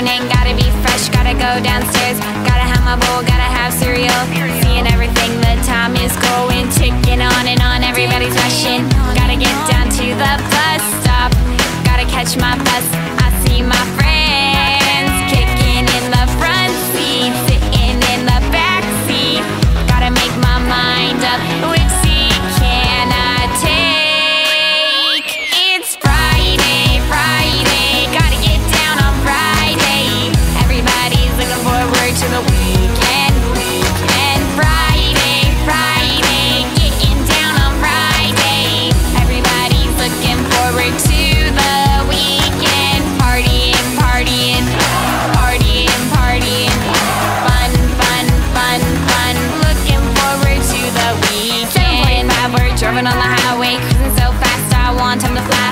morning, gotta be fresh, gotta go downstairs. Gotta have my bowl, gotta have cereal. Seeing everything, the time is going Ticking on and on, everybody's rushing. Gotta get down to the bus stop. Gotta catch my bus driving on the highway, cruising so fast. I want time to fly.